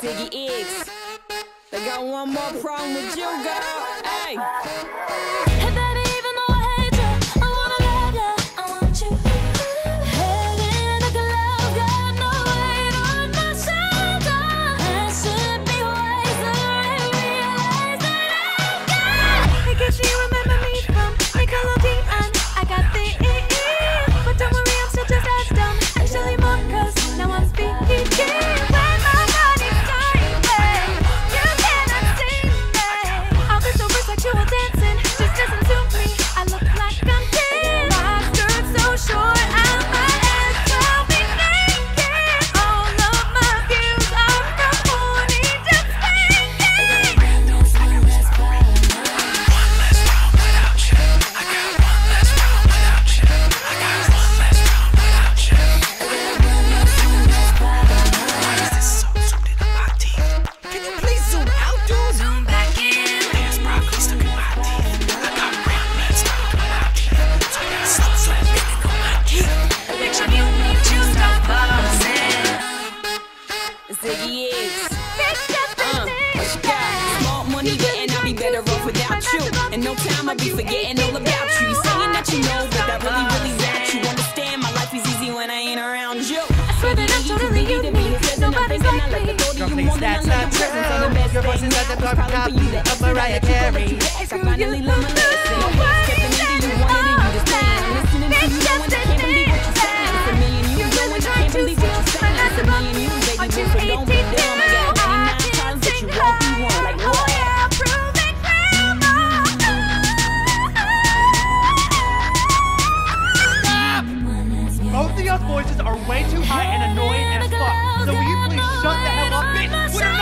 Ziggy X. They got one more problem with you, girl. Hey. Ziggy X. It's just a Uh, what you got? Small money, and I'll be better off without you. In no time, I'll be forgetting all about you. You saying that you know, but I really, really doubt you. Understand, my life is easy when I ain't around you. I swear that I'm totally unique. Nobody's like me. Girl, please, that's not true. Your voice is like the carbon copy of Mariah Carey. I finally learned voices are way too high and annoying as fuck. So will you please shut the hell up, bitch?